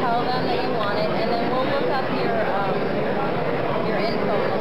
tell them that you want it, and then we'll look up your um, your info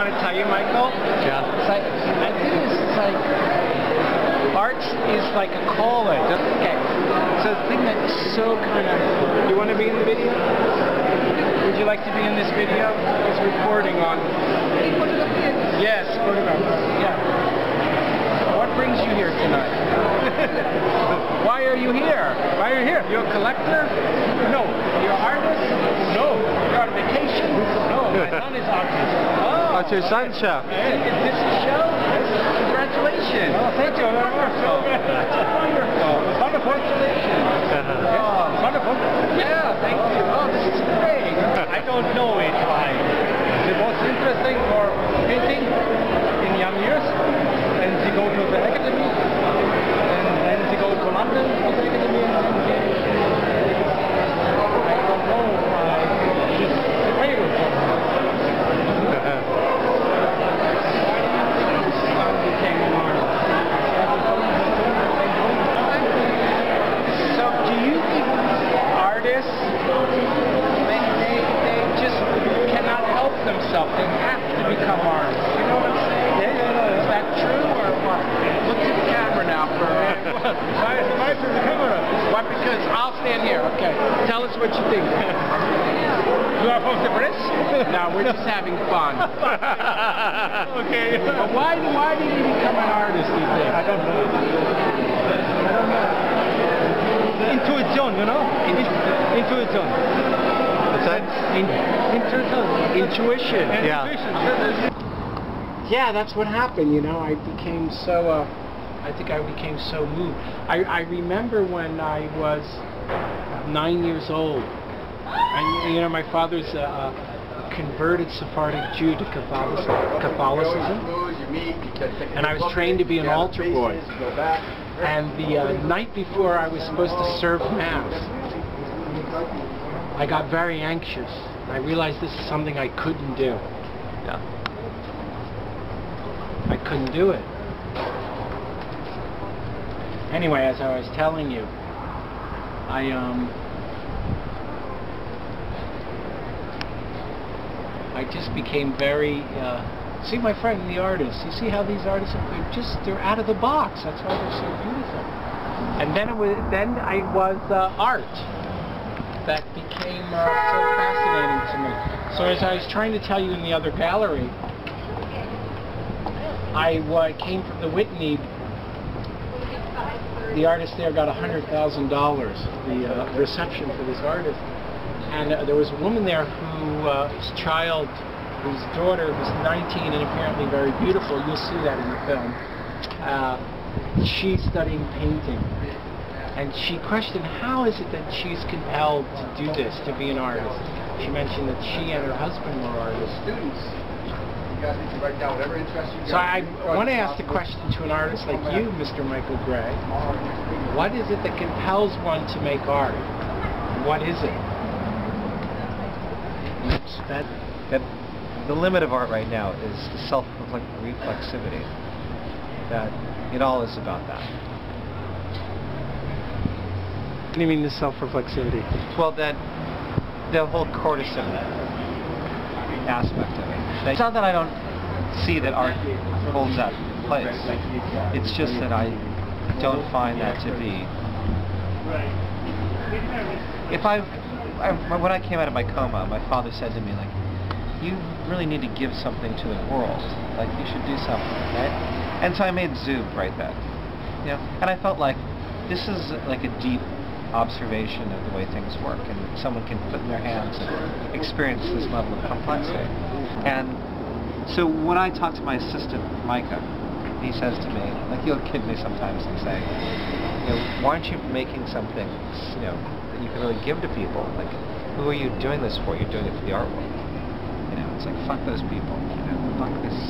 want to tell you, Michael? Yeah. It's like, I think it's like, art is like a calling. Okay. So the thing that's so kind of, you want to be in the video? Would you like to be in this video? It's reporting on. Yes. Yeah. What brings you here tonight? Why are you here? Why are you here? You're a collector? No. You're an artist? No. You're on vacation? No. My son is artist. That's your son, is show? Congratulations. Oh, thank you. That's wonderful. That's wonderful. It's wonderful. Congratulations. Oh, it's wonderful. Yeah, thank you. Oh, this is great. I don't know it, why. The most interesting for painting in young years. And they go to the academy. And then they go to London to the academy. And then they, I don't know why. It's very good. So do you think artists, they, they, they just cannot help themselves. They have to become artists. You know what I'm saying? Yeah, yeah, no. Is that true or what? Look to the camera now for... why, why to the camera? Why? Because I'll stand here. Okay. Tell us what you think. You are from the press? no, we're just having fun. okay. But why, why did you become an artist, do you think? I don't know. I don't know. Intuition, you know? Intuition. What's that? In, intuition. Intuition. Yeah. Yeah, that's what happened, you know. I became so, uh, I think I became so moved. I, I remember when I was nine years old. And, you know, my father's a, a converted Sephardic Jew to Catholicism. And I was trained to be an altar boy. And the uh, night before I was supposed to serve Mass, I got very anxious. I realized this is something I couldn't do. I couldn't do it. Anyway, as I was telling you, I um I just became very. Uh, see, my friend, the artist. You see how these artists are just they're out of the box. That's why they're so beautiful. And then it was then I was uh, art that became uh, so fascinating to me. So as I was trying to tell you in the other gallery, I came from the Whitney. The artist there got $100,000, the uh, reception for this artist. And uh, there was a woman there who, uh, whose child, whose daughter was 19 and apparently very beautiful. You'll see that in the film. Uh, she's studying painting. And she questioned how is it that she's compelled to do this, to be an artist. She mentioned that she and her husband were artists. So I want to ask the question to an artist like you, Mr. Michael Grey. What is it that compels one to make art? What is it? that that the limit of art right now is the self-reflexivity. That it all is about that. What do you mean the self-reflexivity? Well, that the whole courtesan aspect of it. It's not that I don't see that art holds that place. It's just that I don't find that to be. If I, I when I came out of my coma, my father said to me like, "You really need to give something to the world. Like you should do something, right?" And so I made Zoob right then. You know, and I felt like this is like a deep observation of the way things work, and someone can put in their hands and experience this level of complexity. And so when I talk to my assistant, Micah, he says to me, like he'll kid me sometimes and say, you know, why aren't you making something, you know, that you can really give to people? Like, who are you doing this for? You're doing it for the art world. You know, it's like, fuck those people. You know, fuck this